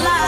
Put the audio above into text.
not.